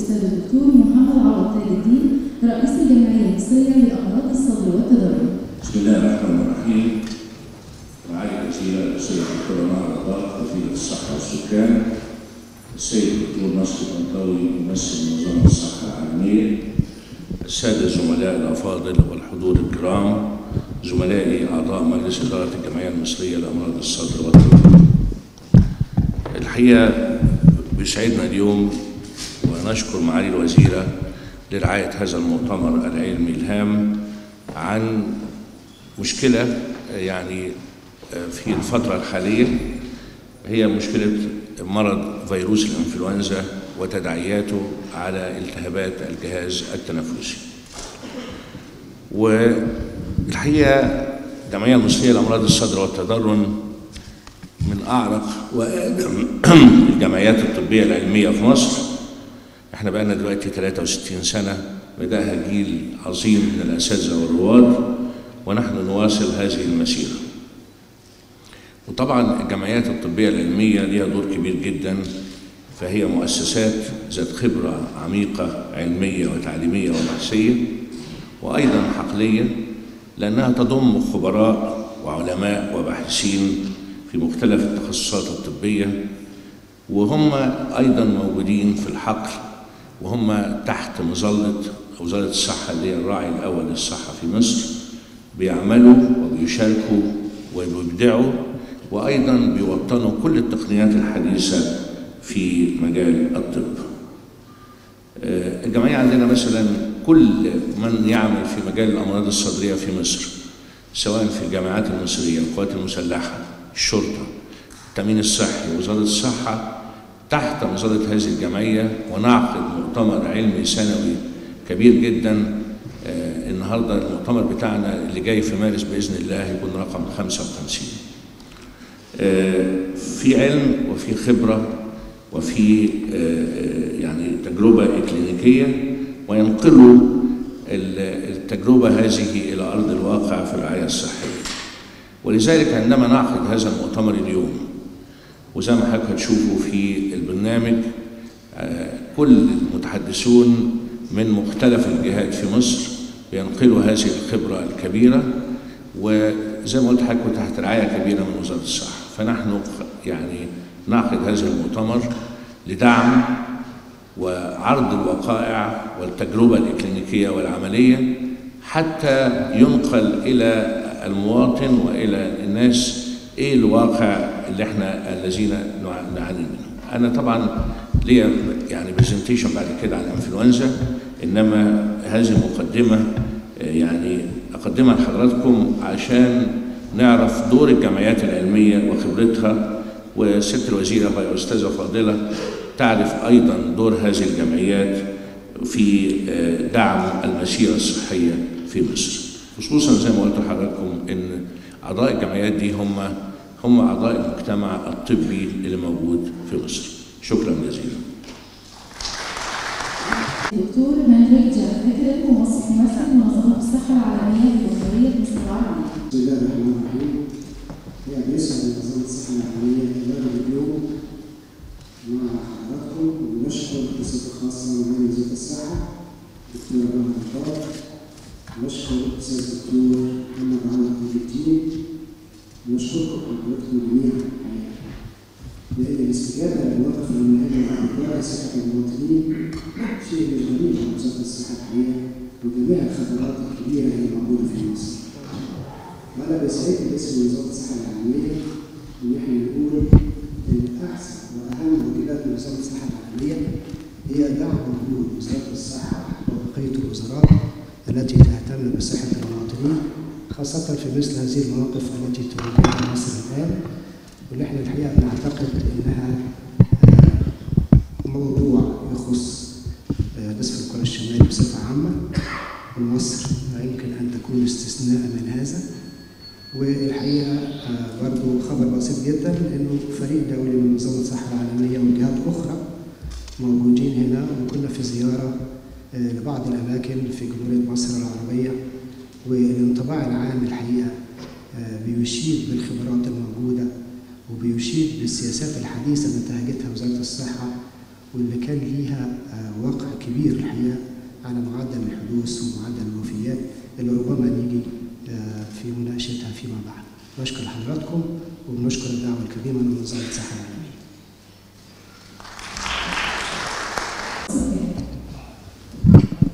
الأستاذ الدكتور محمد عوض تاج الدين رئيس الجمعية المصرية لأمراض الصدر والتضرع. بسم الله الرحمن الرحيم معالي الوزير الأستاذ الدكتور نهر رضاق وزير الصحة والسكان السيد الدكتور نصر طنطاوي ممثل منظمة الصحة العالمية السادة الزملاء الأفاضل والحضور الكرام زملائي أعضاء مجلس إدارة الجمعية المصرية لأمراض الصدر والتضرع الحقيقة بيسعدنا اليوم ونشكر معالي الوزيرة لرعاية هذا المؤتمر العلمي الهام عن مشكلة يعني في الفترة الحالية هي مشكلة مرض فيروس الإنفلونزا وتداعياته على التهابات الجهاز التنفسي. والحقيقة الجمعية المصرية لأمراض الصدر والتضرن من أعرق وأقدم الجمعيات الطبية العلمية في مصر. إحنا بقالنا دلوقتي 63 سنة بدأها جيل عظيم من الأساتذة والرواد ونحن نواصل هذه المسيرة. وطبعا الجمعيات الطبية العلمية لها دور كبير جدا فهي مؤسسات ذات خبرة عميقة علمية وتعليمية وبحثية وأيضا حقلية لأنها تضم خبراء وعلماء وباحثين في مختلف التخصصات الطبية وهم أيضا موجودين في الحقل وهم تحت مظلة وزارة الصحة اللي هي الراعي الأول للصحة في مصر بيعملوا وبيشاركوا وبيبدعوا وأيضا بيوطنوا كل التقنيات الحديثة في مجال الطب. الجمعية عندنا مثلا كل من يعمل في مجال الأمراض الصدرية في مصر سواء في الجامعات المصرية القوات المسلحة الشرطة التأمين الصحي وزارة الصحة تحت مظلة هذه الجمعية ونعقد مؤتمر علمي سنوي كبير جدا. آه النهارده المؤتمر بتاعنا اللي جاي في مارس بإذن الله هيكون رقم 55 آه في علم وفي خبرة وفي آه يعني تجربة إكلينيكية وينقلوا التجربة هذه إلى أرض الواقع في الرعاية الصحية. ولذلك عندما نعقد هذا المؤتمر اليوم وزي ما حضرتك هتشوفوا في البرنامج. كل المتحدثون من مختلف الجهات في مصر ينقلوا هذه الخبرة الكبيرة وزي ما قلت حضرتك تحت رعاية كبيرة من وزارة الصحة. فنحن يعني نعقد هذا المؤتمر لدعم وعرض الوقائع والتجربة الإكلينيكية والعملية حتى ينقل إلى المواطن وإلى الناس إيه الواقع اللي إحنا الذين نعاني منه. أنا طبعا ليا يعني برزنتيشن بعد كده عن الإنفلونزا إنما هذه المقدمه يعني أقدمها لحضراتكم عشان نعرف دور الجمعيات العلمية وخبرتها وست الوزيرة وهي أستاذة فاضلة تعرف أيضا دور هذه الجمعيات في دعم المسيرة الصحية في مصر. خصوصا زي ما قلت لحضراتكم إن أعضاء الجمعيات دي هم هم أعضاء المجتمع الطبي اللي موجود في مصر شكرا جزيلا دكتور هنري جعفر ممثل منظمة الصحة العالمية الدولية في. بسم الله الرحمن الرحيم. يعني يسعد منظمة الصحة العالمية كمان اليوم مع حضراتكم ونشكر بصفة خاصة معالي وزيرة الصحة دكتور الفرج ونشكر الأستاذ الدكتور محمد عمر الدين ونشكركم حضراتكم جميعا لأن الاستجابة للمواقف المهمة إدارة صحة المواطنين شيء مش غريب عن وزارة الصحة الحقيقة وجميع الخبرات الكبيرة اللي موجودة في مصر. وأنا بسعدني باسم وزارة الصحة العالمية إن إحنا نقول إن أحسن وأهم واجبات وزارة الصحة العالمية هي دعم وجود وزارة الصحة وبقية الوزارات التي تهتم بصحة المواطنين خاصة في مثل هذه المواقف التي تواجهها مصر الآن واللي إحنا الحقيقة بنعتقد إنها موضوع يخص نصف القرى الشمالي بصفة عامة ومصر لا يمكن أن تكون استثناء من هذا. والحقيقة برضه خبر بسيط جدا إنه فريق دولي من منظمة الصحة العالمية وجهات أخرى موجودين هنا وكنا في زيارة لبعض الأماكن في جمهورية مصر العربية. والانطباع العام الحقيقة بيشيد بالخبرات الموجودة وبيشيد بالسياسات الحديثة اللي انتهجتها وزارة الصحة واللي كان ليها آه، واقع كبير الحقيقة على معدل الحدوث ومعدل الوفيات اللي ربما نيجي آه، في مناقشتها فيما بعد. بشكر حضراتكم وبنشكر الدعوة الكريمة من وزارة الصحة العالمية.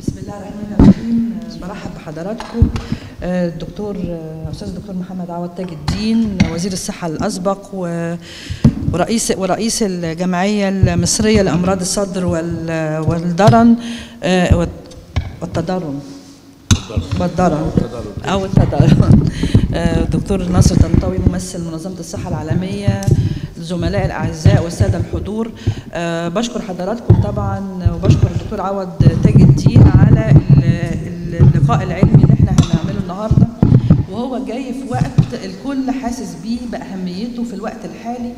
بسم الله الرحمن برحب بحضراتكم. آه، الدكتور آه، أستاذ الدكتور محمد عوض تاج الدين وزير الصحة الأسبق ورئيس ورئيس الجمعية المصرية لأمراض الصدر وال- والدرن آه، والت- والتضرن والضرر أو التضرر آه، دكتور ناصر طنطاوي ممثل منظمة الصحة العالمية الزملاء الأعزاء والساده الحضور. بشكر حضراتكم طبعا وبشكر الدكتور عوض تاج الدين على اللقاء العلمي اللي إحنا هنعمله النهارده وهو جاي في وقت الكل حاسس بيه بأهميته في الوقت الحالي.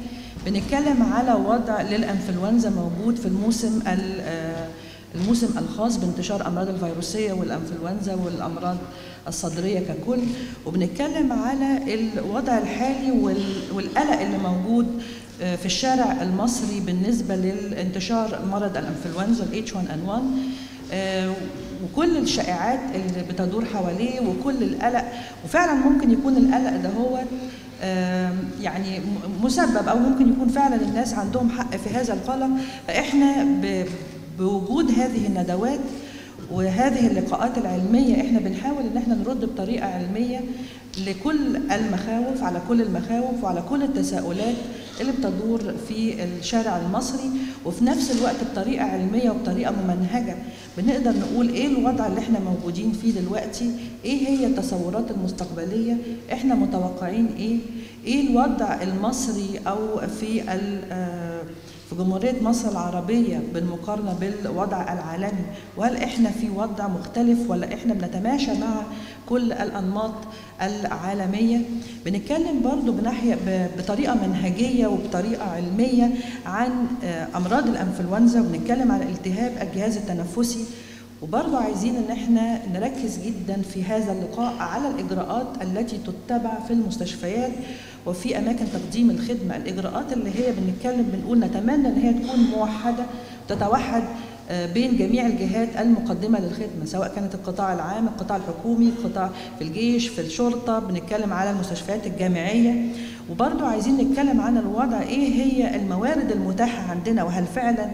بنتكلم على وضع للإنفلونزا موجود في الموسم ال- آه، الموسم الخاص بانتشار أمراض الفيروسية والإنفلونزا والأمراض الصدرية ككل. وبنتكلم على الوضع الحالي وال- والقلق اللي موجود آه، في الشارع المصري بالنسبة للانتشار مرض الإنفلونزا ال H1N1 آه، وكل الشائعات اللي بتدور حواليه وكل القلق وفعلا ممكن يكون القلق ده هو يعني مسبب أو ممكن يكون فعلا الناس عندهم حق في هذا القلق. فإحنا بوجود هذه الندوات وهذه اللقاءات العلمية إحنا بنحاول إن إحنا نرد بطريقة علمية لكل المخاوف على كل المخاوف وعلى كل التساؤلات اللي بتدور في الشارع المصري وفي نفس الوقت بطريقة علمية وبطريقة ممنهجة. بنقدر نقول إيه الوضع اللي إحنا موجودين فيه دلوقتي؟ إيه هي التصورات المستقبلية؟ إحنا متوقعين إيه؟ إيه الوضع المصري أو في آه، في جمهورية مصر العربية بالمقارنة بالوضع العالمي وهل إحنا في وضع مختلف ولا إحنا بنتماشى مع كل الأنماط العالمية؟ بنتكلم برضو بناحية بطريقة منهجية وبطريقة علمية عن آه، أمراض الأنفلونزا وبنتكلم عن التهاب الجهاز التنفسي. وبرضه عايزين إن إحنا نركز جدا في هذا اللقاء على الإجراءات التي تتبع في المستشفيات وفي أماكن تقديم الخدمة الإجراءات اللي هي بنتكلم بنقول نتمنى إن هي تكون موحدة تتوحد آه، بين جميع الجهات المقدمة للخدمة سواء كانت القطاع العام القطاع الحكومي القطاع في الجيش في الشرطة بنتكلم على المستشفيات الجامعية. وبرضه عايزين نتكلم عن الوضع إيه هي الموارد المتاحة عندنا؟ وهل فعلا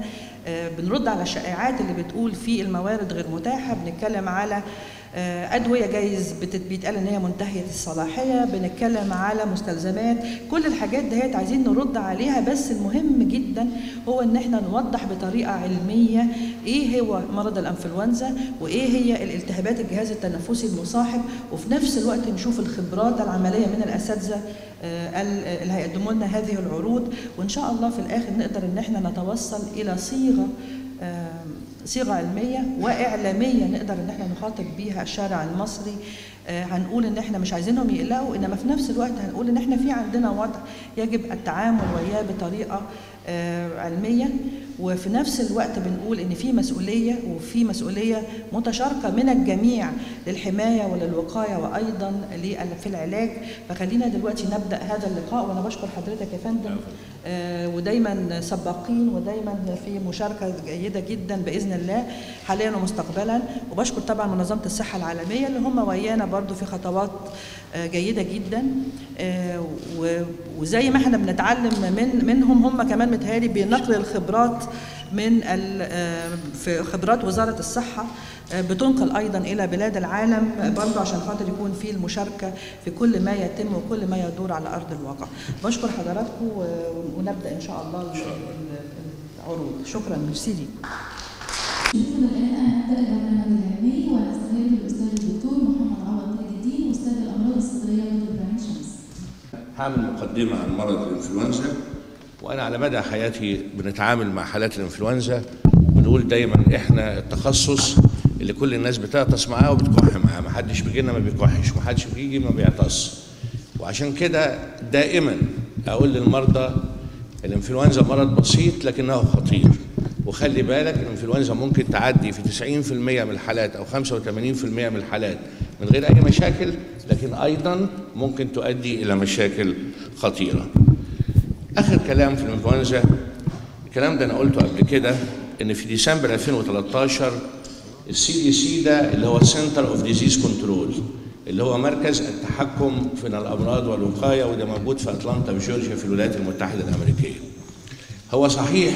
آه، بنرد على الشائعات اللي بتقول في الموارد غير متاحة؟ بنتكلم على أدوية جايز بيتقال إن هي منتهية الصلاحية بنتكلم على مستلزمات كل الحاجات دهيت عايزين نرد عليها بس المهم جدا هو إن إحنا نوضح بطريقة علمية إيه هو مرض الأنفلونزا وإيه هي الالتهابات الجهاز التنفسي المصاحب وفي نفس الوقت نشوف الخبرات العملية من الأساتذة آه، ال- اللي هيقدموا لنا هذه العروض وإن شاء الله في الآخر نقدر إن إحنا نتوصل إلى صيغة صيغة علمية وإعلامية نقدر إن إحنا نخاطب بيها الشارع المصري. آه، هنقول إن إحنا مش عايزينهم يقلقوا إنما في نفس الوقت هنقول إن إحنا في عندنا وضع يجب التعامل وياه بطريقة آه، علمية. وفي نفس الوقت بنقول إن في مسؤولية وفي مسؤولية متشاركة من الجميع للحماية وللوقاية وأيضا في العلاج. فخلينا دلوقتي نبدأ هذا اللقاء وأنا بشكر حضرتك يا فندم. آه، ودايما سباقين ودايما في مشاركة جيدة جدا بإذن الله حاليا ومستقبلا. وبشكر طبعا منظمة الصحة العالمية اللي هم ويانا برضو في خطوات آه، جيدة جدا. آه، وزي ما إحنا بنتعلم من منهم هم كمان متهيألي بنقل الخبرات من ال- آه، في خبرات وزارة الصحة آه، بتنقل أيضا إلى بلاد العالم آه، برضو عشان خاطر يكون في المشاركة في كل ما يتم وكل ما يدور على أرض الواقع. بشكر حضراتكم ونبدأ إن شاء الله ال- ال- العروض. شكرا ميرسي ليكم شكرا نبدأ البرنامج العلمي الأستاذ الدكتور محمد عوض تاج الدين أستاذ الأمراض الصدرية دكتور إبراهيم شمس. هعمل مقدمة عن مرض الإنفلونزا. وأنا على مدى حياتي بنتعامل مع حالات الإنفلونزا وبنقول دايما إحنا التخصص اللي كل الناس بتعطس معاه وبتكح معاه ما حدش بيجي لنا ما بيكحش ما حدش بيجي ما بيعطس وعشان كده دائما أقول للمرضى الإنفلونزا مرض بسيط لكنه خطير وخلي بالك الإنفلونزا ممكن تعدي في 90% من الحالات أو 85% من الحالات من غير أي مشاكل لكن أيضا ممكن تؤدي إلى مشاكل خطيرة. آخر كلام في الانفلونزا الكلام ده أنا قلته قبل كده إن في ديسمبر 2013 ال CDC ده اللي هو Center of Disease Control اللي هو مركز التحكم في الأمراض والوقاية وده موجود في أتلانتا في جورجيا في الولايات المتحدة الأمريكية. هو صحيح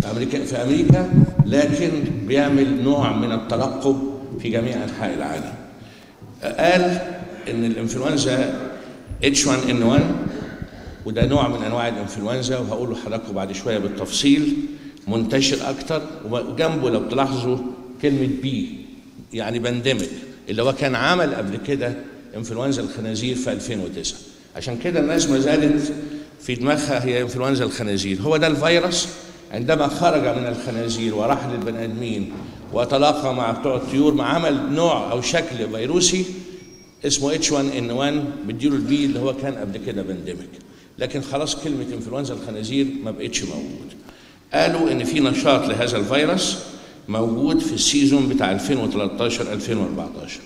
في أمريكا في أمريكا لكن بيعمل نوع من الترقب في جميع أنحاء العالم. قال إن الإنفلونزا H1N1 وده نوع من أنواع الإنفلونزا وهقول لحضراتكم بعد شوية بالتفصيل منتشر أكتر وجنبه لو تلاحظوا كلمة بي يعني بندمج اللي هو كان عمل قبل كده إنفلونزا الخنازير في 2009 عشان كده الناس ما زالت في دماغها هي إنفلونزا الخنازير. هو ده الفيروس عندما خرج من الخنازير وراح للبني آدمين وتلاقح مع بتوع الطيور عمل نوع أو شكل فيروسي اسمه H1N1 بيديله البي اللي هو كان قبل كده بانديميك لكن خلاص كلمة انفلونزا الخنازير ما بقتش موجود. قالوا إن في نشاط لهذا الفيروس موجود في ال season بتاع 2013 2014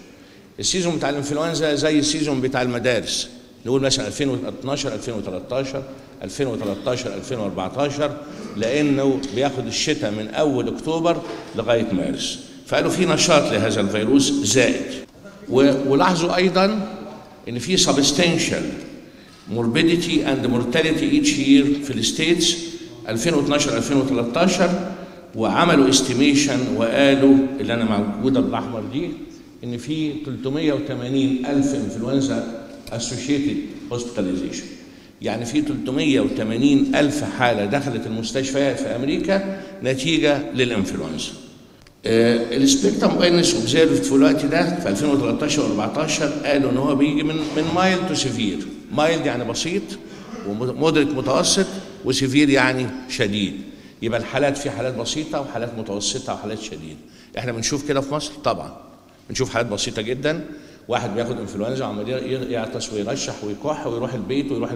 ال season بتاع الإنفلونزا زي ال season بتاع المدارس. نقول مثلا 2012 2013 2013 2014 لأنه بياخد الشتاء من أول أكتوبر لغاية مارس. فقالوا في نشاط لهذا الفيروس زائد. ولاحظوا أيضا إن في substantial morbidity and mortality each year في ال States 2012 2013 وعملوا estimation وقالوا اللي أنا موجوده بالاحمر دي إن في 380 ألف انفلونزا associated hospitalization يعني في 380 ألف حالة دخلت المستشفيات في أمريكا نتيجة للإنفلونزا. آه ال spectrum of illness observed في الوقت ده في 2013 و14 قالوا إن هو بيجي من من mild to severe mild يعني بسيط و moderate متوسط و severe يعني شديد. يبقى الحالات في حالات بسيطة وحالات متوسطة وحالات شديدة. إحنا بنشوف كده في مصر؟ طبعا. بنشوف حالات بسيطة جدا. واحد بياخد إنفلونزا وعمال يعطس ويرشح ويكح ويروح البيت ويروح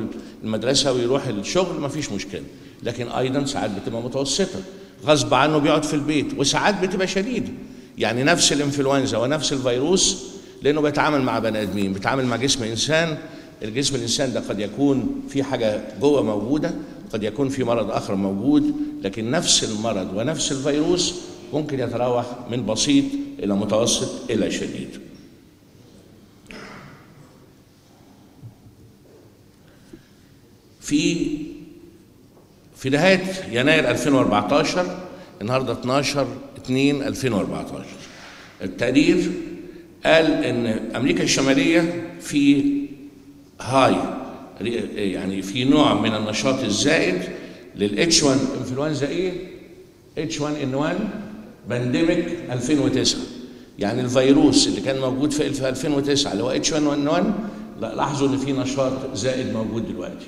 المدرسة ويروح الشغل ما فيش مشكلة. لكن أيضا ساعات بتبقى متوسطة. غصب عنه بيقعد في البيت. وساعات بتبقى شديدة. يعني نفس الإنفلونزا ونفس الفيروس لأنه بيتعامل مع بني آدمين بيتعامل مع جسم إنسان الجسم الإنسان ده قد يكون في حاجة جوه موجودة قد يكون في مرض آخر موجود لكن نفس المرض ونفس الفيروس ممكن يتراوح من بسيط إلى متوسط إلى شديد. في في نهاية يناير 2014 النهارده 12 2 2014 التقرير قال إن أمريكا الشمالية في high يعني في نوع من النشاط الزائد لل H1 انفلونزا إيه؟ H1N1 pandemic 2009 يعني الفيروس اللي كان موجود في 2009 اللي هو H1N1 لاحظوا إن في نشاط زائد موجود دلوقتي.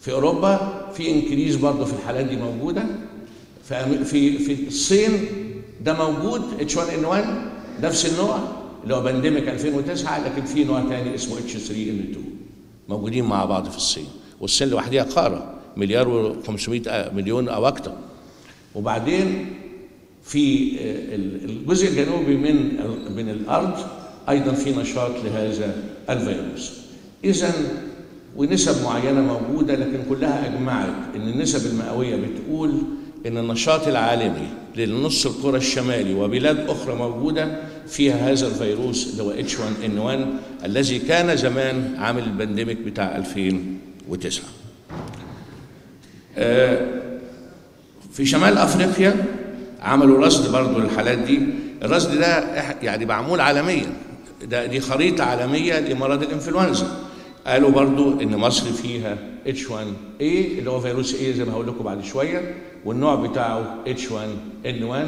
في أوروبا في increase برضه في الحالات دي موجودة. في في في الصين ده موجود H1N1 نفس النوع. اللي هو pandemic 2009 لكن في نوع ثاني اسمه H3N2 موجودين مع بعض في الصين. والصين لوحدها قارة مليار و500 مليون أو أكثر وبعدين في الجزء الجنوبي من من الأرض أيضا في نشاط لهذا الفيروس. اذا ونسب معينة موجودة لكن كلها أجمعت إن النسب المئوية بتقول إن النشاط العالمي للنص الكرة الشمالي وبلاد أخرى موجودة فيها هذا الفيروس اللي هو H1N1 الذي كان زمان عامل ال pandemic بتاع 2009 في شمال أفريقيا عملوا رصد برضه للحالات دي. الرصد ده يعني معمول عالميا. ده دي خريطة عالمية لمرض الإنفلونزا. قالوا برضو إن مصر فيها H1A اللي هو فيروس A زي ما هقول لكم بعد شوية والنوع بتاعه H1N1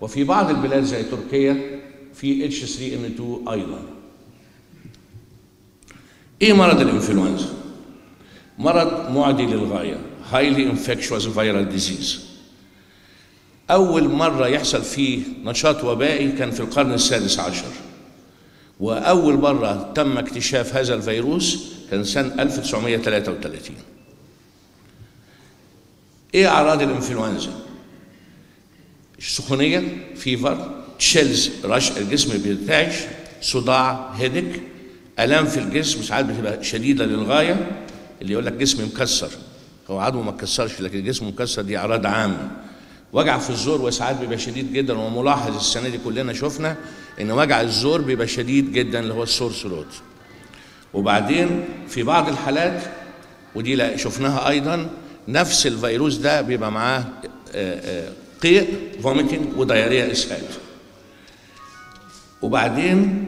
وفي بعض البلاد زي تركيا في H3N2 أيضا. إيه مرض الإنفلونزا؟ مرض معدي للغاية highly infectious viral disease. أول مرة يحصل فيه نشاط وبائي كان في القرن السادس عشر. وأول مرة تم اكتشاف هذا الفيروس كان سنة 1933 إيه أعراض الإنفلونزا؟ السخونية فيفر تشيلز رش الجسم بيرتعش صداع هيدك آلام في الجسم ساعات بتبقى شديدة للغاية اللي يقول لك جسمي مكسر. هو عضو ما اتكسرش لكن جسمه مكسر دي أعراض عامة. وجع في الزور وساعات بيبقى شديد جدا وملاحظ السنة دي كلنا شفنا إن وجع الزور بيبقى شديد جدا اللي هو السور ثروت وبعدين في بعض الحالات ودي شفناها أيضا نفس الفيروس ده بيبقى معاه آه، آه، قيء vomiting و diarrhea اسهال. وبعدين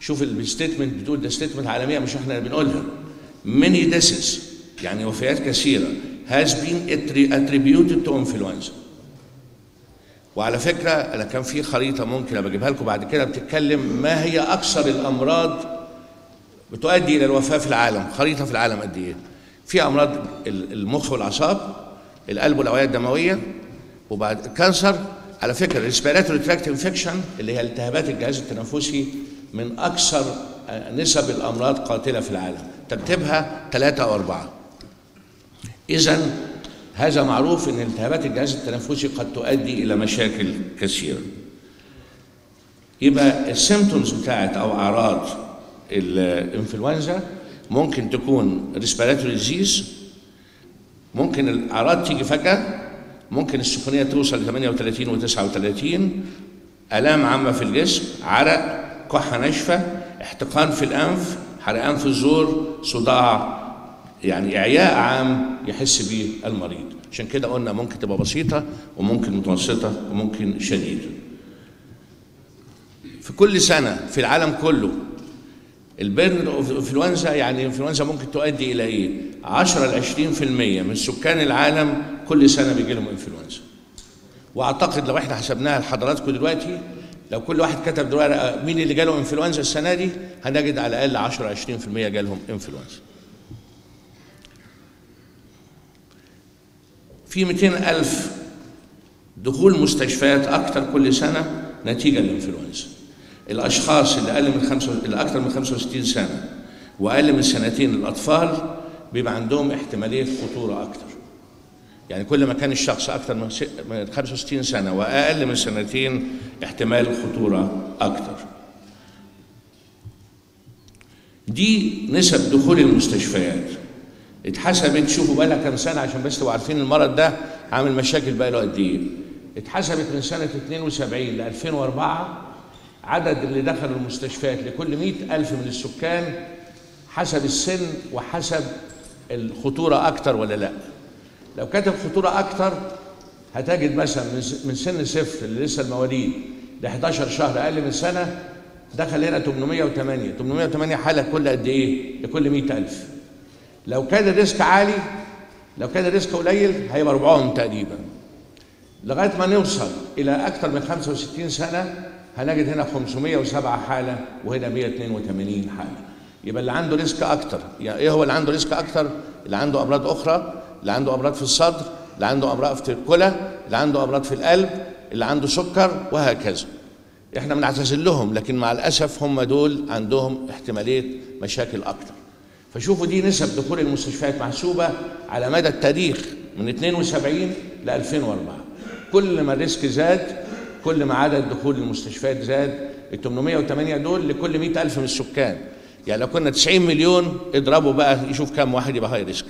شوف ال statement بتقول ده statement عالمية مش إحنا اللي بنقولها. Many deaths يعني وفيات كثيرة has been attributed to influenza. وعلى فكرة أنا كان في خريطة ممكن أبقى أجيبها لكم بعد كده بتتكلم ما هي أكثر الأمراض بتؤدي إلى الوفاة في العالم خريطة في العالم قد إيه. في أمراض المخ والأعصاب القلب والأوعية الدموية وبعد cancer على فكرة ال respiratory tract infection اللي هي التهابات الجهاز التنفسي من أكثر نسب الأمراض قاتلة في العالم. ترتيبها ثلاثة أو أربعة. اذا هذا معروف إن التهابات الجهاز التنفسي قد تؤدي إلى مشاكل كثيرة. يبقى ال symptoms بتاعت أو أعراض الإنفلونزا ممكن تكون respiratory disease ممكن الأعراض تيجي فجأة ممكن السخونية توصل ل 38 و39 آلام عامة في الجسم عرق كحة ناشفة احتقان في الأنف حرقان في الزور صداع يعني إعياء عام يحس به المريض عشان كده قلنا ممكن تبقى بسيطة وممكن متوسطة وممكن شديدة. في كل سنة في العالم كله البرن انفلونزا يعني الانفلونزا ممكن تؤدي إلى إيه؟ 10 ل 20% من سكان العالم كل سنة بيجي لهم انفلونزا وأعتقد لو إحنا حسبناها لحضراتكم دلوقتي لو كل واحد كتب دلوقتي مين اللي جاله انفلونزا السنة دي هنجد على الأقل 10 20% جالهم انفلونزا في 200 ألف دخول مستشفيات أكثر كل سنة نتيجة للإنفلونزا الأشخاص اللي أقل من خمسة اللي أكثر من 65 سنة وأقل من سنتين الأطفال بيبقى عندهم احتمالية خطورة أكثر يعني كل ما كان الشخص أكثر من 65 سنة وأقل من سنتين احتمال الخطورة أكثر. دي نسب دخول المستشفيات. اتحسبت شوفوا بقى لها كام سنة عشان بس تبقوا عارفين المرض ده عامل مشاكل بقى له قد إيه. اتحسبت من سنة 72 ل 2004 عدد اللي دخلوا المستشفيات لكل 100 ألف من السكان حسب السن وحسب الخطورة أكتر ولا لأ. لو كانت الخطورة أكتر هتجد مثلا من سن صفر اللي لسه المواليد ل 11 شهر أقل من سنة دخل هنا 808 808 حالة كل قد إيه؟ لكل 100 ألف. لو كان ال risk عالي لو كان ال risk قليل هيبقى ربعهم تقريبا. لغاية ما نوصل إلى أكثر من 65 سنة هنجد هنا 507 حالة وهنا 182 حالة. يبقى اللي عنده risk أكتر يعني إيه هو اللي عنده risk أكتر؟ اللي عنده أمراض أخرى اللي عنده أمراض في الصدر اللي عنده أمراض في الكلى اللي عنده أمراض في القلب اللي عنده سكر وهكذا. إحنا بنعتذر لهم لكن مع الأسف هم دول عندهم احتمالية مشاكل أكتر. فشوفوا دي نسب دخول المستشفيات محسوبة على مدى التاريخ من 72 ل 2004 كل ما ال risk زاد كل ما عدد دخول المستشفيات زاد ال 808 دول لكل 100 ألف من السكان. يعني لو كنا 90 مليون اضربوا بقى يشوف كم واحد يبقى high risk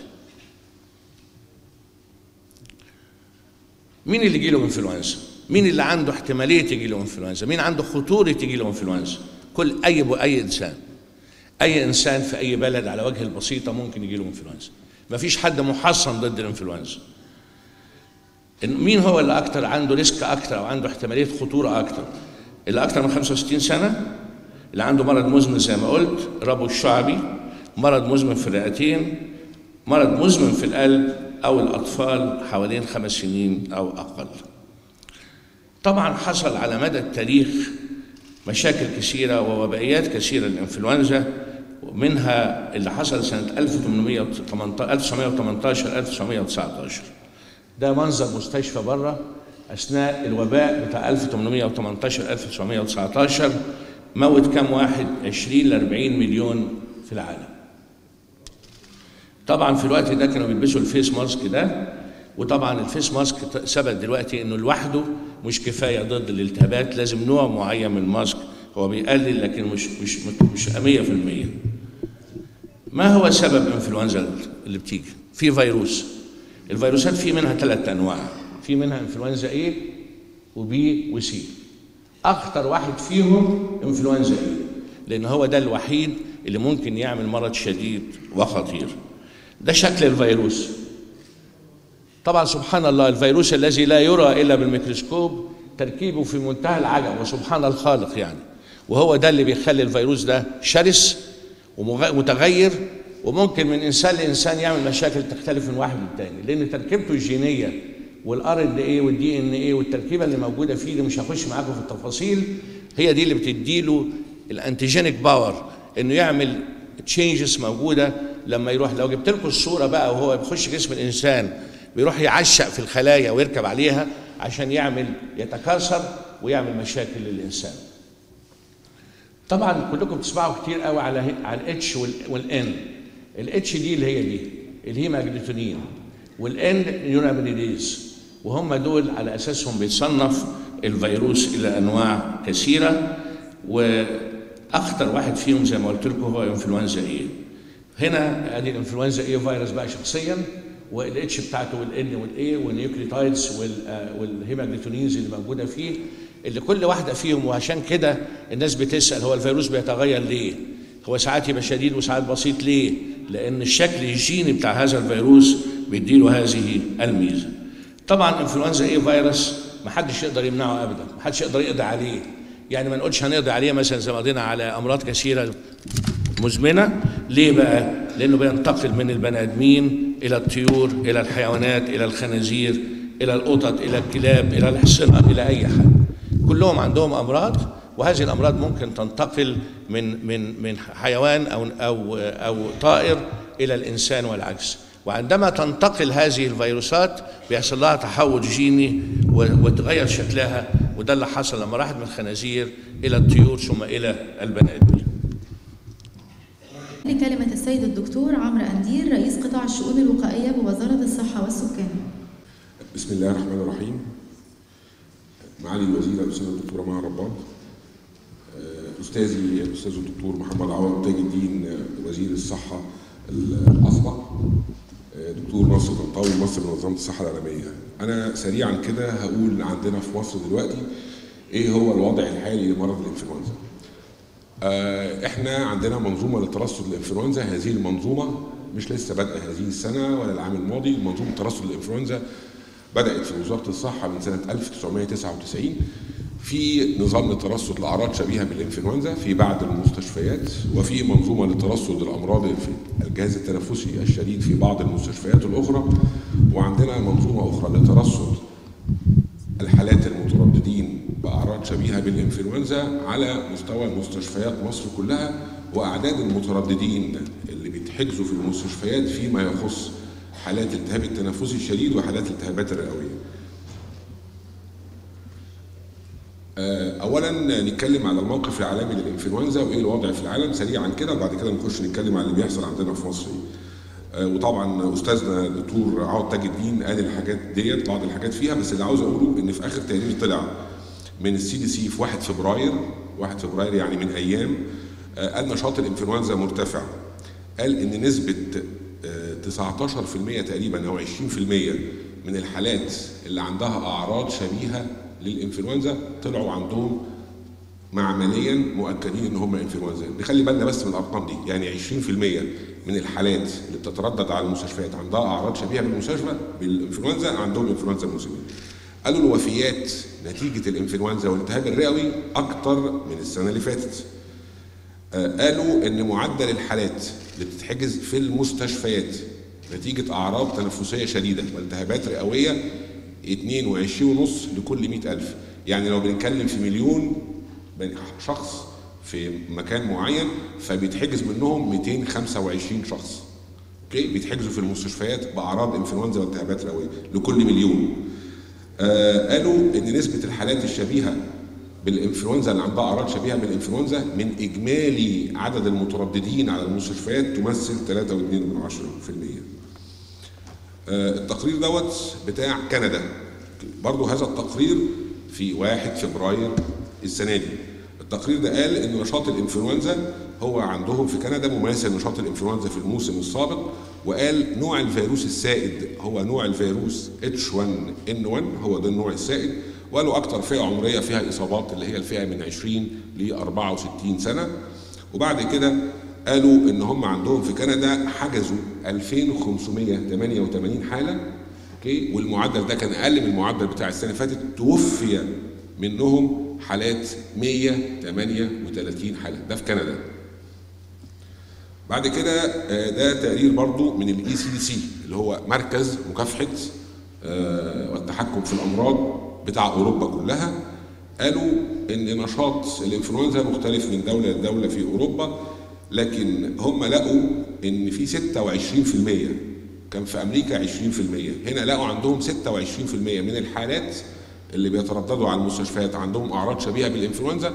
مين اللي يجي له انفلونزا؟ مين اللي عنده احتمالية يجي له انفلونزا؟ مين عنده خطورة يجي له انفلونزا؟ كل أي أي إنسان أي إنسان في أي بلد على وجه البسيطة ممكن يجي له انفلونزا ما فيش حد محصن ضد الإنفلونزا مين هو اللي أكتر عنده ريسك أكتر أو عنده احتمالية خطورة أكتر اللي أكتر من 65 سنة اللي عنده مرض مزمن زي ما قلت ربو الشعبي مرض مزمن في الرئتين مرض مزمن في القلب أو الأطفال حوالين خمس سنين أو أقل. طبعا حصل على مدى التاريخ مشاكل كثيرة ووبائيات كثيرة للإنفلونزا ومنها اللي حصل سنة 1818 1918 1919 ده منظر مستشفى بره أثناء الوباء بتاع 1818 1919 موت كم واحد؟ 20 ل 40 مليون في العالم. طبعا في الوقت ده كانوا بيلبسوا الفيس ماسك ده وطبعا ال face mask ثبت دلوقتي إنه لوحده مش كفاية ضد الالتهابات لازم نوع معين من ال mask. هو بيقلل لكن مش مش مش 100% ما هو سبب الإنفلونزا اللي بتيجي؟ في فيروس. الفيروسات في منها ثلاث أنواع. في منها إنفلونزا A و B و C أخطر واحد فيهم إنفلونزا A لأن هو ده الوحيد اللي ممكن يعمل مرض شديد وخطير. ده شكل الفيروس. طبعا سبحان الله الفيروس الذي لا يرى إلا بالميكروسكوب تركيبه في منتهى العجب وسبحان الخالق يعني. وهو ده اللي بيخلي الفيروس ده شرس ومتغير وممكن من إنسان لإنسان يعمل مشاكل تختلف من واحد للتاني. لأن تركيبته الجينية وال RNA وال DNA والتركيبة اللي موجودة فيه اللي مش هخش معاكم في التفاصيل هي دي اللي بتديله ال antigenic power إنه يعمل changes موجودة لما يروح لو جبت لكم الصورة بقى وهو بيخش جسم الإنسان بيروح يعشق في الخلايا ويركب عليها عشان يعمل يتكاثر ويعمل مشاكل للإنسان. طبعا كلكم بتسمعوا كتير قوي على على الإتش والإن. الإتش دي اللي هي دي ال hemagglutinin وال N neuraminidase وهم دول على أساسهم بيتصنف الفيروس إلى أنواع كثيرة وأخطر واحد فيهم زي ما قلت لكم هو إنفلونزا A. هنا ادي الإنفلونزا A فيروس بقى شخصيا والاتش بتاعته والان والاي والنيوكليوتايدز والهيماجلوتينينز اللي موجودة فيه اللي كل واحدة فيهم وعشان كده الناس بتسأل هو الفيروس بيتغير ليه؟ هو ساعات يبقى شديد وساعات بسيط ليه؟ لأن الشكل الجيني بتاع هذا الفيروس بيديله هذه الميزة. طبعا إنفلونزا إيه فيروس ما حدش يقدر يمنعه ابدا، ما حدش يقدر يقضي عليه. يعني ما نقولش هنقضي عليه مثلا زي ما قضينا على أمراض كثيرة مزمنة، ليه بقى؟ لأنه بينتقل من البني آدمين إلى الطيور إلى الحيوانات إلى الخنازير إلى القطط إلى الكلاب إلى الحصنه إلى أي حد. كلهم عندهم أمراض وهذه الأمراض ممكن تنتقل من من من حيوان أو أو أو طائر إلى الإنسان والعكس. وعندما تنتقل هذه الفيروسات بيحصل لها تحول جيني وتغير شكلها وده اللي حصل لما راحت من الخنازير إلى الطيور ثم إلى البني آدمين. لكلمة السيد الدكتور عمرو أندير رئيس قطاع الشؤون الوقائية بوزارة الصحة والسكان. بسم الله الرحمن الرحيم. معالي الوزيرة الأستاذة الدكتورة مها رباط أستاذي الأستاذ الدكتور محمد عوض تاج الدين وزير الصحة الأسبق دكتور ناصر طنطاوي مصر منظمة الصحة العالمية. أنا سريعا كده هقول عندنا في مصر دلوقتي إيه هو الوضع الحالي لمرض الإنفلونزا. إحنا عندنا منظومة لترصد الانفلونزا هذه المنظومة مش لسه بادئه هذه السنة ولا العام الماضي. منظومة ترصد الانفلونزا بدأت في وزارة الصحة من سنة 1999 في نظام لترصد لأعراض شبيهة بالإنفلونزا في بعض المستشفيات وفي منظومة لترصد الامراض في الجهاز التنفسي الشديد في بعض المستشفيات الأخرى وعندنا منظومة أخرى لترصد الحالات المترددين باعراض شبيهة بالإنفلونزا على مستوى مستشفيات مصر كلها وأعداد المترددين اللي بيتحجزوا في المستشفيات فيما يخص حالات التهاب التنفسي الشديد وحالات الالتهابات الرئوية. اولا نتكلم على الموقف العالمي للإنفلونزا وإيه الوضع في العالم سريعا كده وبعد كده نخش نتكلم على اللي بيحصل عندنا في مصر وطبعا أستاذنا الدكتور عوض تاج الدين قال الحاجات ديت بعض الحاجات فيها بس اللي عاوز أقوله إن في آخر تقرير طلع من ال CDC في 1 فبراير 1 فبراير يعني من أيام قال نشاط الإنفلونزا مرتفع. قال إن نسبة 19% تقريبا أو 20% من الحالات اللي عندها أعراض شبيهة للإنفلونزا طلعوا عندهم معمليا مؤكدين إن هم إنفلونزا. نخلي بالنا بس من الأرقام دي. يعني 20% من الحالات اللي بتتردد على المستشفيات عندها أعراض شبيهة بالمستشفى بالإنفلونزا عندهم إنفلونزا موسمية. قالوا الوفيات نتيجة الإنفلونزا والالتهاب الرئوي أكتر من السنة اللي فاتت. قالوا إن معدل الحالات اللي بتتحجز في المستشفيات نتيجة أعراض تنفسية شديدة والتهابات رئوية 22 ونص لكل 100000 يعني لو بنتكلم في مليون شخص في مكان معين فبيتحجز منهم 225 شخص. أوكي؟ بيتحجزوا في المستشفيات بأعراض إنفلونزا والتهابات رئوية لكل مليون. آه قالوا إن نسبة الحالات الشبيهة بالإنفلونزا اللي عندها أعراض شبيهة بالإنفلونزا من إجمالي عدد المترددين على المستشفيات تمثل 3.2% آه التقرير دوت بتاع كندا. برضو هذا التقرير في 1 فبراير السنة دي. التقرير ده قال إن نشاط الإنفلونزا هو عندهم في كندا ممارسه لنشاط الإنفلونزا في الموسم السابق وقال نوع الفيروس السائد هو نوع الفيروس H1N1 هو ده النوع السائد. وقالوا أكتر فئة عمرية فيها إصابات اللي هي الفئة من 20 ل 64 سنة. وبعد كده قالوا إن هم عندهم في كندا حجزوا 2588 حالة okay؟ والمعدل ده كان أقل من المعدل بتاع السنة اللي فاتت توفي منهم حالات 138 حالة. ده في كندا. بعد كده آه، ده تقرير برضو من ال ECDC اللي هو مركز مكافحة آه، والتحكم في الأمراض بتاع أوروبا كلها. قالوا إن نشاط الإنفلونزا مختلف من دولة لدولة في أوروبا لكن هم لقوا إن في 26% كان في أمريكا 20% هنا لقوا عندهم 26% من الحالات اللي بيترددوا على المستشفيات عندهم أعراض شبيهة بالإنفلونزا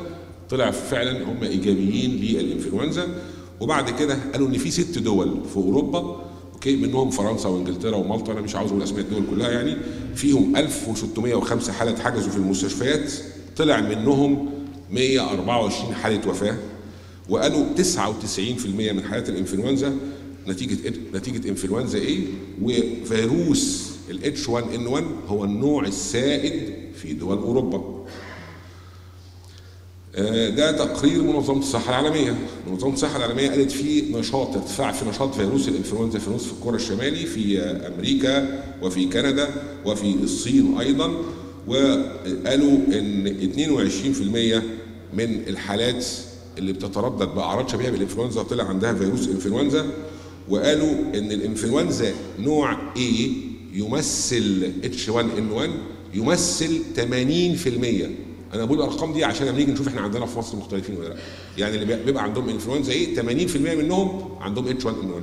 طلع فعلا هم إيجابيين للإنفلونزا. وبعد كده قالوا إن في ست دول في أوروبا أوكي منهم فرنسا وإنجلترا ومالطا أنا مش عاوز أقول أسماء الدول كلها يعني فيهم 1605 حالة اتحجزوا في المستشفيات طلع منهم 124 حالة وفاة وقالوا 99% من حالات الإنفلونزا نتيجة نتيجة إنفلونزا إيه؟ وفيروس الاتش 1 ان 1 هو النوع السائد في دول أوروبا. ده تقرير منظمة الصحة العالمية. منظمة الصحة العالمية قالت في نشاط ارتفاع في نشاط فيروس الإنفلونزا في نصف الكرة الشمالي في آه، أمريكا وفي كندا وفي الصين أيضا وقالوا إن 22% من الحالات اللي بتتردد بأعراض شبيهة بالإنفلونزا طلع عندها فيروس إنفلونزا وقالوا إن الإنفلونزا نوع A يمثل H1N1 يمثل 80% أنا بقول الارقام دي عشان لما نيجي نشوف إحنا عندنا في مصر مختلفين ولا لا يعني اللي بيبقى عندهم انفلونزا إيه 80% منهم عندهم H1N1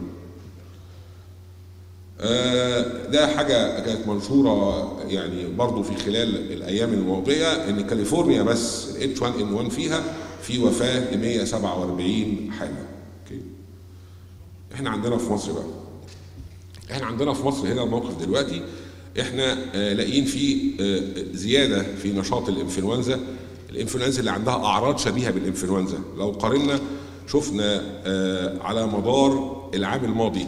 آه، ده حاجة كانت منشورة يعني برضو في خلال الأيام الماضية إن كاليفورنيا بس ال H1N1 فيها في وفاة ل 147 حالة. أوكي. إحنا عندنا في مصر بقى. إحنا عندنا في مصر هنا الموقف دلوقتي إحنا آه، لاقيين فيه آه، زيادة في نشاط الإنفلونزا. الإنفلونزا اللي عندها أعراض شبيهة بالإنفلونزا. لو قارنا شفنا آه، على مدار العام الماضي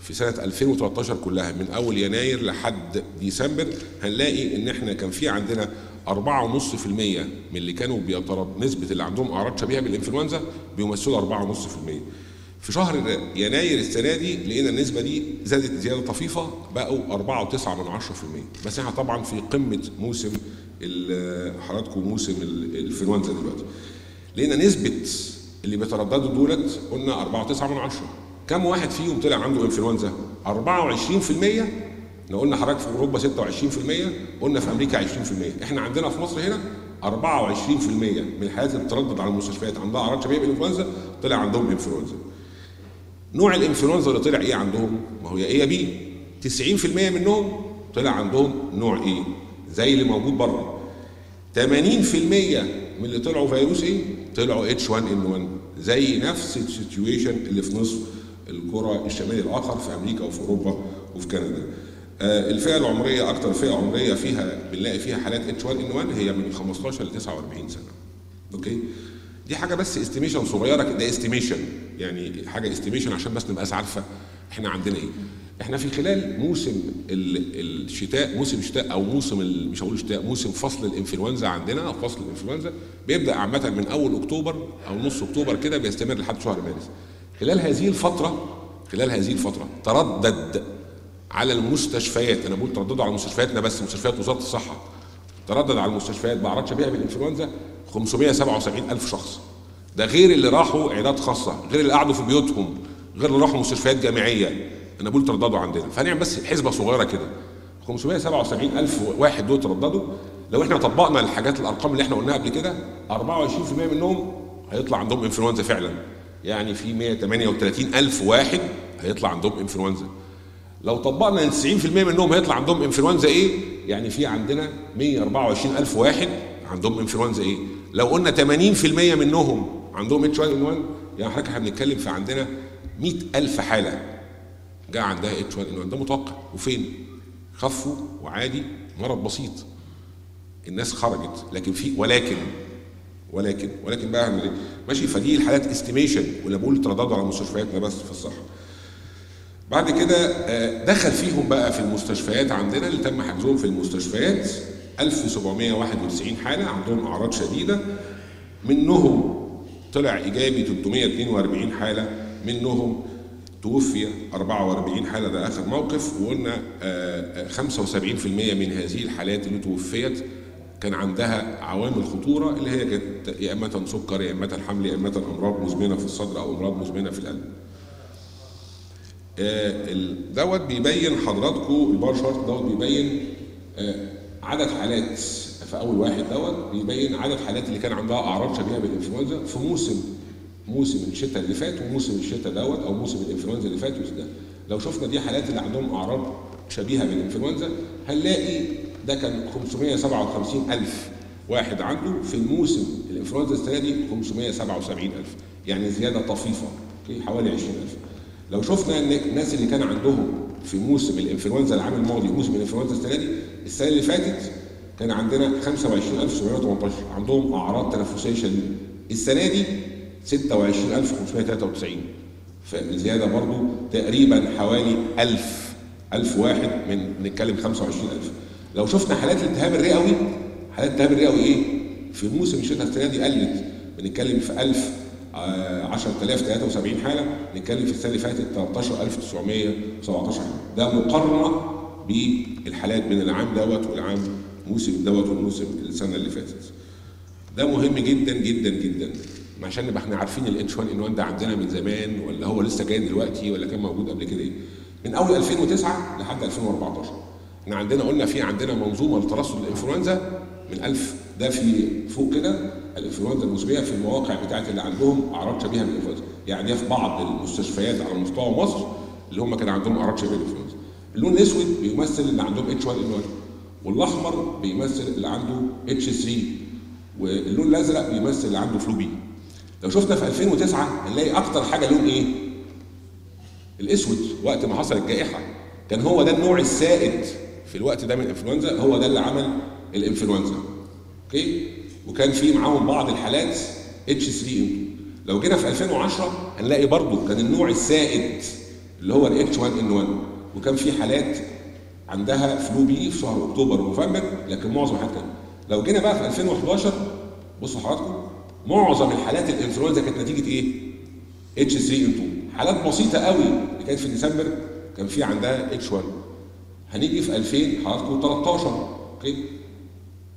في سنة 2013 كلها من أول يناير لحد ديسمبر هنلاقي إن إحنا كان في عندنا 4.5% من اللي كانوا بيترد نسبة اللي عندهم أعراض شبيهة بالإنفلونزا بيمثلوا 4.5% في شهر يناير السنة دي لقينا النسبة دي زادت زيادة طفيفة بقوا 4.9 من 10% بس إحنا طبعا في قمة موسم حضراتكم موسم ال- الإنفلونزا دلوقتي. لقينا نسبة اللي بيترددوا دولت قلنا 4.9 من 10 كم واحد فيهم طلع عنده إنفلونزا؟ 24% لو قلنا حضرتك في أوروبا 26% قلنا في أمريكا 20% إحنا عندنا في مصر هنا 24% من الحالات اللي بتردد على المستشفيات. عندها أعراض شبيهة بالإنفلونزا طلع عندهم إنفلونزا. نوع الانفلونزا اللي طلع إيه عندهم ما هو يا إيه يا بي 90% منهم طلع عندهم نوع A زي اللي موجود بره 80% من اللي طلعوا فيروس A؟ طلعوا H 1 N 1 زي نفس ال situation اللي في نصف الكرة الشمالي الآخر في أمريكا وفي أوروبا وفي كندا. آه، الفئة العمرية أكثر فئة عمرية فيها بنلاقي فيها حالات H 1 N 1 هي من 15 ل 49 سنة. okay؟ دي حاجة بس estimation صغيرة كده، ده estimation يعني حاجة estimation عشان بس نبقى عارفة إحنا عندنا إيه. إحنا في خلال موسم ال- الشتاء موسم الشتاء أو موسم مش هقول الشتاء موسم فصل الإنفلونزا عندنا أو فصل الإنفلونزا بيبدأ عامة من أول أكتوبر أو نص أكتوبر كده بيستمر لحد شهر مارس خلال هذه الفترة خلال هذه الفترة تردد على المستشفيات أنا بقول ترددوا على مستشفياتنا بس مستشفيات وزارة الصحة تردد على المستشفيات باعراض شبيهه بالإنفلونزا 577 ألف شخص. ده غير اللي راحوا عيادات خاصة غير اللي قعدوا في بيوتهم غير اللي راحوا مستشفيات جامعية. أنا بقول ترددوا عندنا. فهنعمل بس حسبة صغيرة كده. 577 ألف واحد دول ترددوا. لو إحنا طبقنا الحاجات الأرقام اللي إحنا قلناها قبل كده 24% منهم هيطلع عندهم إنفلونزا فعلا. يعني في 138 ألف واحد هيطلع عندهم إنفلونزا. لو طبقنا ان 90% منهم هيطلع عندهم إنفلونزا إيه؟ يعني في عندنا 124 ألف واحد عندهم إنفلونزا A؟ لو قلنا 80% منهم عندهم H 1 N 1 يعني حضرتك إحنا بنتكلم في عندنا 100 ألف حالة جاء عندها H 1 N 1 ده متوقع. وفين؟ خفوا وعادي. مرض بسيط. الناس خرجت. لكن في ولكن ولكن ولكن بقى اعمل إيه؟ ماشي. فدي الحالات estimation ولا بقول ترددوا على مستشفياتنا بس في الصحة. بعد كده آه، دخل فيهم بقى في المستشفيات عندنا اللي تم حجزهم في المستشفيات 1791 حالة عندهم أعراض شديدة منهم طلع إيجابي 342 حالة منهم توفي 44 حالة ده آخر موقف وقلنا آه، آه، 75% من هذه الحالات اللي توفيت كان عندها عوامل خطورة اللي هي كانت يا إما سكر يا إما حمل يا إما أمراض مزمنة في الصدر أو أمراض مزمنة في القلب. آه، دوت بيبين حضراتكم ال bar chart دوت بيبين آه، عدد حالات في أول واحد دوت بيبين عدد حالات اللي كان عندها أعراض شبيهة بالإنفلونزا في موسم موسم الشتاء اللي فات وموسم الشتاء دوت أو موسم الإنفلونزا اللي فات وده لو شفنا دي حالات اللي عندهم أعراض شبيهة بالإنفلونزا هنلاقي ده كان 557 ألف واحد عنده في الموسم الإنفلونزا السنة دي 577 ألف يعني زيادة طفيفة أوكي؟ حوالي 20 ألف. لو شفنا إن الناس اللي كان عندهم في موسم الإنفلونزا العام الماضي وموسم الإنفلونزا السنة دي السنة اللي فاتت كان عندنا 25718 عندهم أعراض تنفسية شديده السنة دي 26593 فالزياده برضو تقريبا حوالي 1000 1000 واحد من نتكلم 25000 لو شفنا حالات الالتهاب الرئوي حالات الالتهاب الرئوي إيه؟ في موسم الشتاء السنة دي قلت. بنتكلم في 1000 آه، 10073 حالة. نتكلم في السنة اللي فاتت 13917 حالة. ده مقارنة بالحالات بين العام دوت والعام موسم دوت والموسم السنة اللي فاتت. ده مهم جدا جدا جدا. عشان نبقى إحنا عارفين الاتش 1 ان 1 ده عندنا من زمان ولا هو لسه جاي دلوقتي ولا كان موجود قبل كده إيه؟ من أول 2009 لحد 2014 إحنا عندنا قلنا في عندنا منظومة لترصد الإنفلونزا من 1000 ده في فوق كده. الإنفلونزا المزمنه في المواقع بتاعت اللي عندهم أعراض شبيهة بالانفلونزا يعني في بعض المستشفيات على مستوى مصر اللي هم كان عندهم أعراض شبيهة بالانفلونزا اللون الأسود بيمثل اللي عندهم H 1 N 1 والأحمر بيمثل اللي عنده H 3 واللون الأزرق بيمثل اللي عنده flu B لو شفنا في 2009 هنلاقي أكتر حاجة لون إيه؟ الأسود وقت ما حصل الجائحه كان هو ده النوع السائد في الوقت ده من الإنفلونزا هو ده اللي عمل الإنفلونزا. okay؟ وكان في معاهم بعض الحالات H 3 لو جينا في 2010 هنلاقي برضو كان النوع السائد اللي هو ال H 1 N 1 وكان في حالات عندها flu B في شهر أكتوبر ونوفمبر لكن معظم الحالات كان لو جينا بقى في 2011 بصوا حضراتكم معظم الحالات الانفلونزا كانت نتيجة إيه؟ H 3 N 2 حالات بسيطة قوي اللي كانت في ديسمبر كان في عندها H 1 هنيجي في 2000 حضراتكم 13 okay؟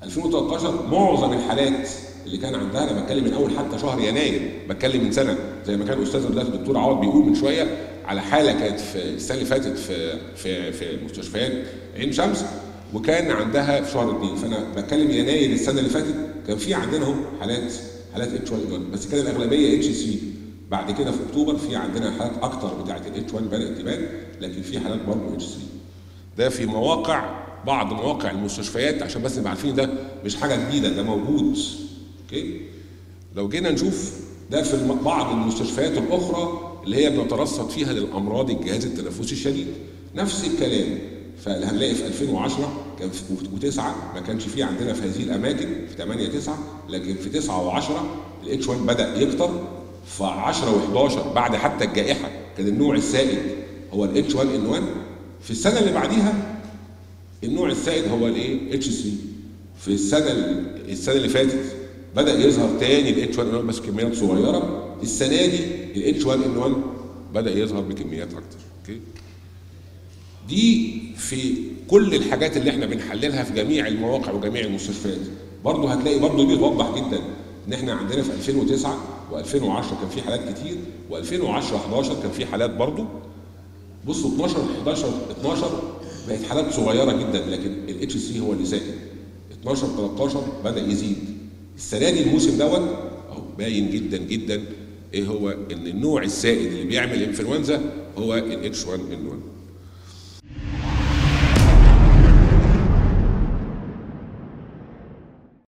2013 معظم الحالات اللي كان عندها أنا بتكلم من أول حتى شهر يناير بتكلم من سنة زي ما كان استاذنا دلوقتي الدكتور عوض بيقول من شوية على حالة كانت في السنة اللي فاتت في في في مستشفيات عين شمس وكان عندها في شهر اثنين فأنا بتكلم يناير السنة اللي فاتت كان في عندنا اهو حالات حالات H 1 بس كان الأغلبية H 3 بعد كده في أكتوبر في عندنا حالات أكتر بتاعت ال H 1 بدات تبان لكن في حالات برضه H 3 ده في مواقع بعض مواقع المستشفيات عشان بس نبقى عارفين ده مش حاجة جديدة ده موجود. okay؟ لو جينا نشوف ده في بعض المستشفيات الأخرى اللي هي بنترصد فيها للأمراض الجهاز التنفسي الشديد. نفس الكلام. فهنلاقي في 2010 كان في و9 ما كانش فيه عندنا في هذه الأماكن في 8 9 لكن في 9 و10 ال H1 بدأ يكتر. في 10 و11 بعد حتى الجائحة كان النوع السائد هو ال H1N1 في السنة اللي بعديها النوع السائد هو الايه H3 في السنة السنة اللي فاتت بدأ يظهر تاني ال H1N1 بس كميات صغيرة. السنة دي ال H1N1 بدأ يظهر بكميات أكتر okay؟ دي في كل الحاجات اللي إحنا بنحللها في جميع المواقع وجميع المستشفيات. برضه هتلاقي برضه بيوضح جدا إن إحنا عندنا في 2009 و2010 كان في حالات كتير و2010 11 كان في حالات برضه. بصوا 12 11 12 بقت حالات صغيرة جدا لكن ال H3 هو اللي سائد 12 13 بدأ يزيد. السنة دي الموسم دوت أهو باين جدا جدا إيه هو ان النوع السائد اللي بيعمل انفلونزا هو الاتش 1 ان 1